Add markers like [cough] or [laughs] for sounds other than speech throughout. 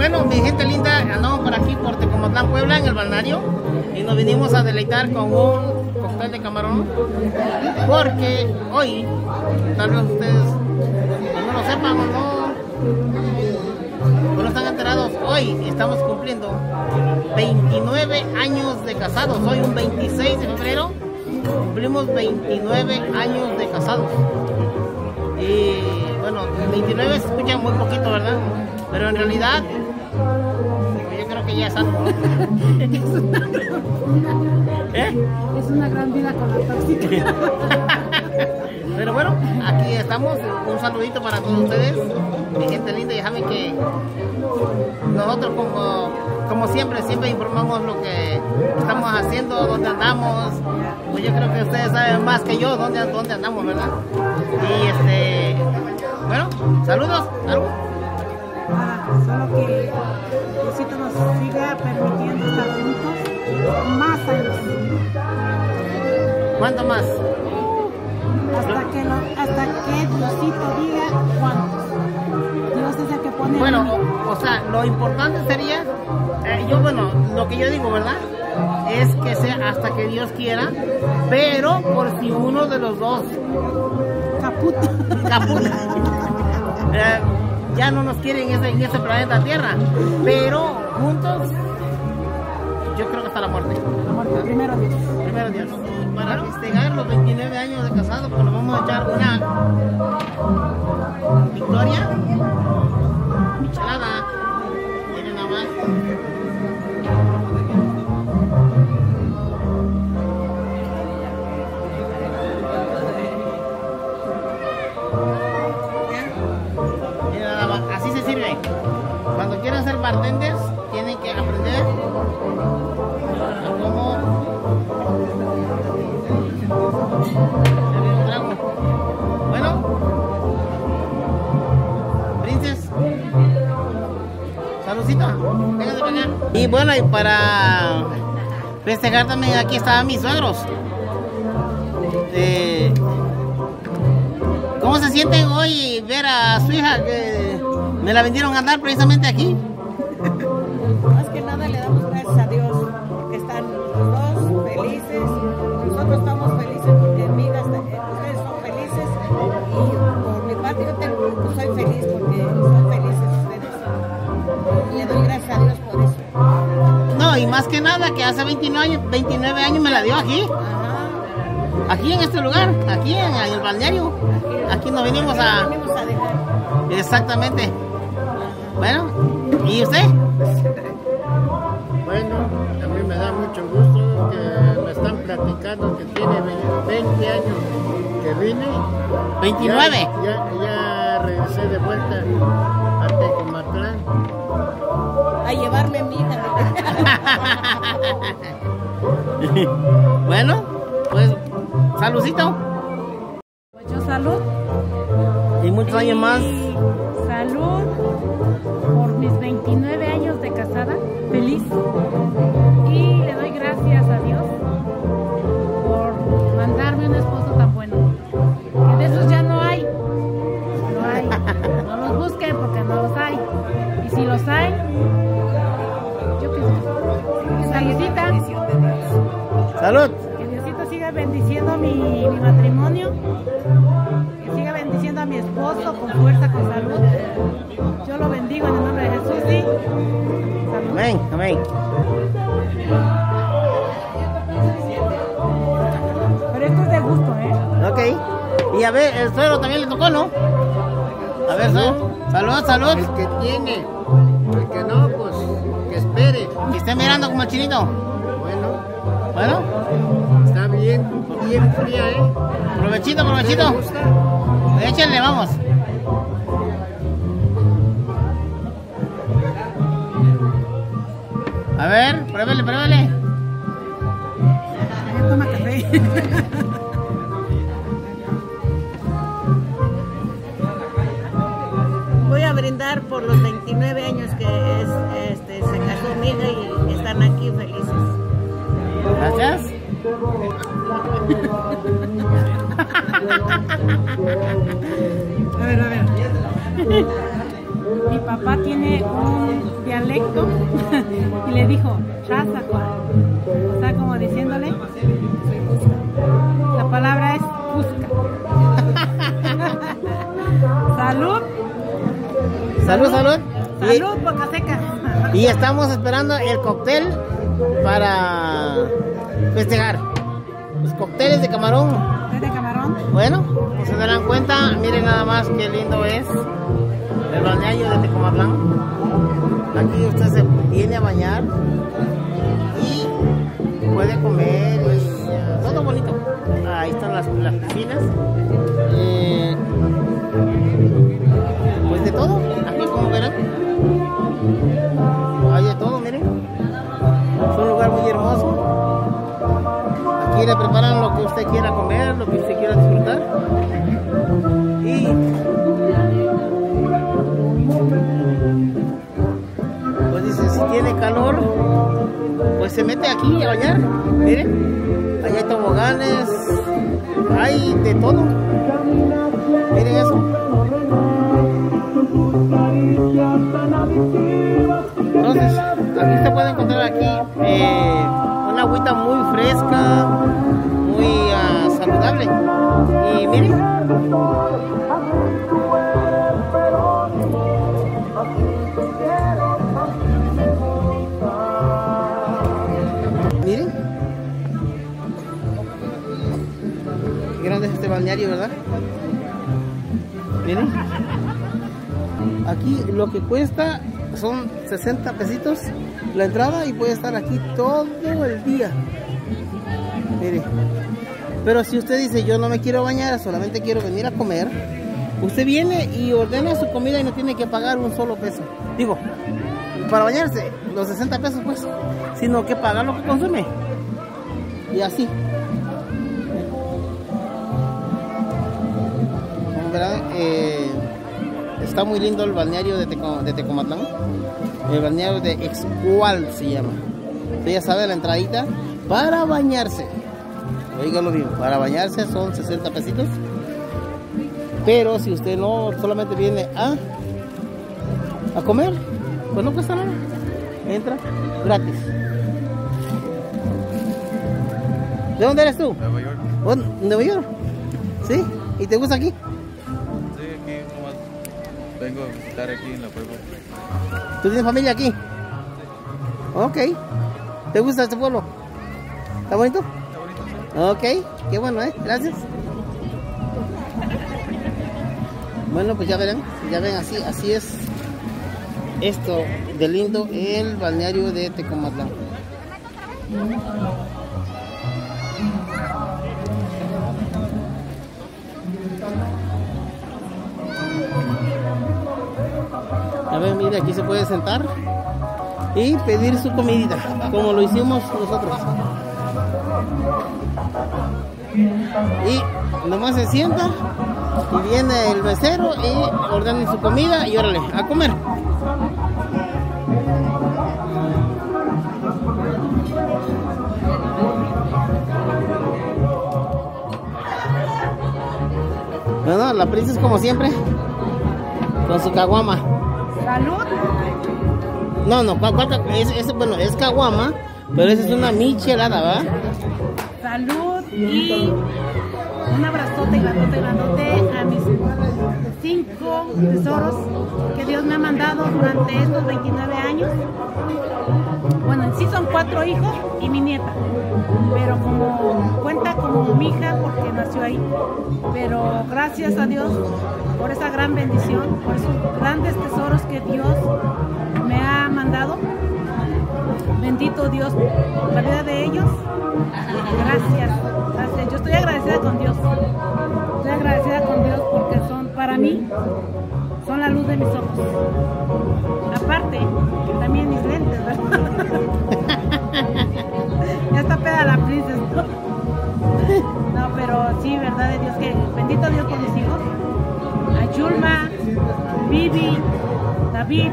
bueno, mi gente linda, andamos por aquí por Tecomatlán, Puebla, en el balneario, y nos vinimos a deleitar con un cóctel de camarón, porque hoy, tal vez ustedes no lo sepan o no, no están enterados, hoy estamos cumpliendo 29 años de casados, hoy un 26 de febrero, cumplimos 29 años de casados. Y bueno, 29 se escucha muy poquito, ¿verdad? Pero en realidad, yo creo que ya es algo. [laughs] ¿Eh? Es una gran vida con la tóxica. Pero bueno, aquí estamos. Un saludito para todos ustedes. Mi gente linda, y déjame que nosotros como, como siempre, siempre informamos lo que estamos haciendo, dónde andamos. Pues yo creo que ustedes saben más que yo dónde, dónde andamos, ¿verdad? Y este, bueno, saludos, algo. Solo que Diosito nos siga permitiendo estar juntos más años. ¿Cuánto más? Hasta que, lo, hasta que Diosito diga cuántos. Dios es el que pone. Bueno, el- o, o sea, lo importante sería, eh, yo bueno, lo que yo digo, ¿verdad? Es que sea hasta que Dios quiera, pero por si uno de los dos caput. caput, [laughs] eh, ya no nos quieren en ese, en ese planeta Tierra, pero juntos, yo creo que hasta la muerte. La muerte, primero Dios. Primero Dios. Para festejar los 29 años de casado, pues nos vamos a echar una victoria michelada. Bartenders, tienen que aprender a cómo trago. Bueno, Princess, saludcita, para. Y bueno, y para festejar también aquí estaban mis suegros. Eh, ¿Cómo se sienten hoy ver a su hija que me la vendieron a andar precisamente aquí? Más que nada le damos gracias a Dios porque están los dos felices. Nosotros estamos felices porque en vida ustedes son felices y por mi parte yo tengo- soy feliz porque son felices ustedes. Y le doy gracias a Dios por eso. No, y más que nada que hace 29 años, 29 años me la dio aquí, Ajá. aquí en este lugar, aquí en, en el balneario. Aquí nos venimos a... Exactamente. Bueno, ¿y usted? Bueno, a mí me da mucho gusto que me están platicando que tiene ve- 20 años que vine. 29. Ya, ya, ya regresé de vuelta a Tecomatlán. A llevarme a mi hija. [laughs] bueno, pues saludcito Pues yo salud. y muchos años más. Salud por mis 29 años de casada. Feliz. Y le doy gracias a Dios por mandarme un esposo tan bueno. Que de esos ya no hay. No hay. No los busquen porque no los hay. Y si los hay, yo qué sé. Saludcita. Salud. Que Diosito siga bendiciendo siga bendiciendo a mi esposo con fuerza, con salud. Yo lo bendigo en el nombre de Jesús. ¿sí? Salud. Amén, amén. Pero esto es de gusto, ¿eh? Ok. Y a ver, el suero también le tocó, ¿no? A ver. Salud, El salud. que tiene, el que no, pues que espere. Que esté mirando como el chinito. Bueno, Bueno, está bien, bien fría, ¿eh? provechito, ¿Te provechito. Échenle, vamos. A ver, pruébele, pruébele. Toma café. Voy a brindar por los 29 años que es- este, se casó mi hija y están aquí felices. Gracias. [laughs] A ver, a ver. Mi papá tiene un dialecto [laughs] y le dijo, raza Juan. O sea, como diciéndole, la palabra es busca. [laughs] salud, Salud, salud. Salud, boca seca. Y estamos esperando el cóctel para festejar. Los cócteles de camarón. ¿Es de camarón? Bueno, como se darán cuenta, miren nada más qué lindo es el balneario de Tecomatlán. Aquí usted se viene a bañar y puede comer y eh, todo bonito. Ahí están las, las piscinas. Eh, pues se mete aquí a bañar. Miren, ahí hay toboganes, hay de todo. Miren eso. Entonces, aquí se puede encontrar aquí eh, una agüita muy fresca, muy ah, saludable. Y. Miren. ¿Verdad? Miren. Aquí lo que cuesta son 60 pesitos la entrada y puede estar aquí todo el día. Mire. Pero si usted dice yo no me quiero bañar, solamente quiero venir a comer, usted viene y ordena su comida y no tiene que pagar un solo peso. Digo, para bañarse, los 60 pesos pues, sino que pagar lo que consume. Y así. Está muy lindo el balneario de, Teco- de Tecomatlán. El balneario de Excual se llama. Usted ya sabe la entradita para bañarse. Oígalo bien, para bañarse son 60 pesitos. Pero si usted no solamente viene a, a comer, pues no cuesta nada. Entra gratis. ¿De dónde eres tú? Nueva York. ¿Oh, ¿Nueva York? ¿Sí? ¿Y te gusta aquí? Vengo a visitar aquí en la puebla. ¿Tú tienes familia aquí? Ok. ¿Te gusta este pueblo? ¿Está bonito? Está bonito. Ok, qué bueno, ¿eh? Gracias. Bueno, pues ya verán, ya ven, así, así es esto de lindo el balneario de Tecomatlán. Ver, mire, aquí se puede sentar y pedir su comidita, como lo hicimos nosotros. Y nomás se sienta y viene el mesero y ordena su comida y órale, a comer. Bueno, la princesa como siempre, con su caguama. Salud, No, no, ¿cuál, cuál ca- es, es- bueno, es caguama, pero esa es una michelada, ¿verdad? salud y un abrazote grandote, grandote a mis cinco tesoros que Dios me ha mandado durante estos 29 años. Bueno, en sí son cuatro hijos y mi nieta, pero como cuenta como mi hija porque nació ahí. Pero gracias a Dios por esa gran bendición, por esos grandes tesoros que Dios me ha mandado. Bendito Dios la vida de ellos. Gracias, gracias. Con Dios. Estoy agradecida con Dios porque son, para mí, son la luz de mis ojos. Aparte, también mis lentes, ¿verdad? [laughs] ya está peda la princesa. no, pero sí, verdad de Dios que bendito Dios por mis hijos. A Yulma, Vivi, David,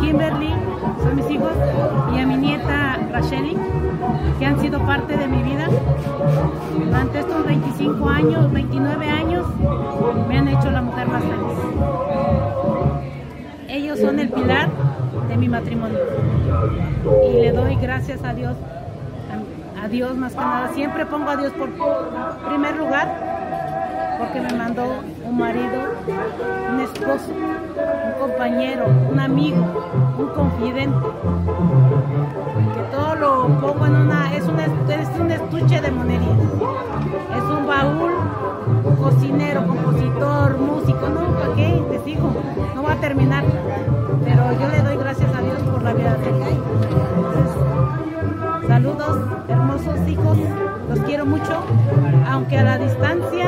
Kimberly, son mis hijos, y a mi nieta Racheli, que han sido parte de mi vida durante estos 25 años, 29 años, me han hecho la mujer más feliz. ellos son el pilar de mi matrimonio. Y le doy gracias a Dios, a, Dios más que nada. Siempre pongo a Dios por primer lugar, porque me mandó un marido, un esposo, compañero, un amigo, un confidente. Que todo lo pongo en una, es un, est- es un estuche de monería. Es un baúl, cocinero, compositor, músico, no, ¿para qué? Te sigo, no va a terminar. Pero yo le doy gracias a Dios por la vida de él. Saludos, hermosos hijos, los quiero mucho, aunque a la distancia,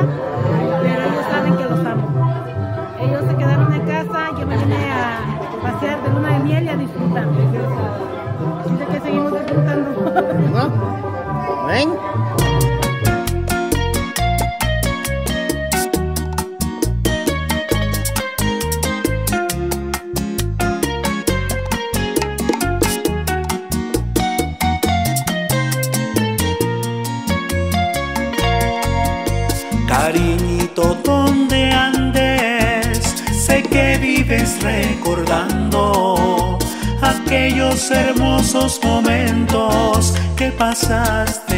Cariñito, donde andes, sé que vives recordando aquellos hermosos que pasaste.